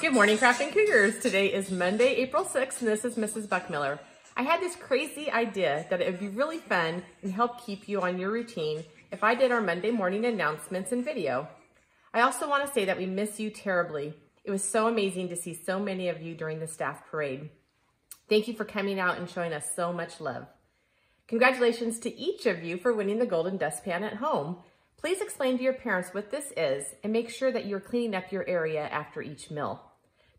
Good morning, Crafton Cougars. Today is Monday, April 6th, and this is Mrs. Buchmiller. I had this crazy idea that it would be really fun and help keep you on your routine if I did our Monday morning announcements and video. I also want to say that we miss you terribly. It was so amazing to see so many of you during the staff parade. Thank you for coming out and showing us so much love. Congratulations to each of you for winning the Golden Dustpan at home. Please explain to your parents what this is and make sure that you're cleaning up your area after each meal.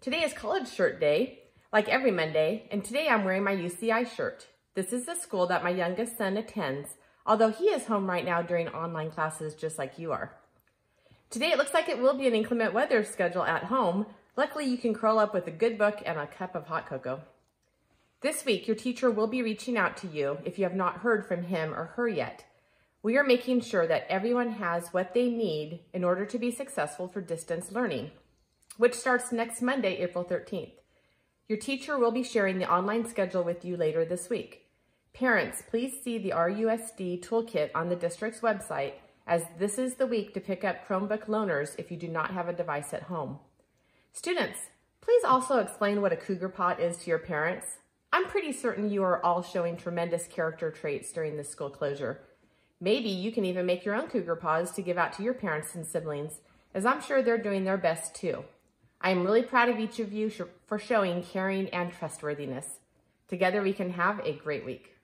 Today is college shirt day, like every Monday, and today I'm wearing my UCI shirt. This is the school that my youngest son attends, although he is home right now during online classes just like you are. Today it looks like it will be an inclement weather schedule at home. Luckily, you can curl up with a good book and a cup of hot cocoa. This week, your teacher will be reaching out to you if you have not heard from him or her yet. We are making sure that everyone has what they need in order to be successful for distance learning, which starts next Monday, April 13th. Your teacher will be sharing the online schedule with you later this week. Parents, please see the RUSD toolkit on the district's website as this is the week to pick up Chromebook loaners if you do not have a device at home. Students, please also explain what a cougar paw is to your parents. I'm pretty certain you are all showing tremendous character traits during this school closure. Maybe you can even make your own cougar paws to give out to your parents and siblings, as I'm sure they're doing their best too. I am really proud of each of you for showing caring and trustworthiness. Together we can have a great week.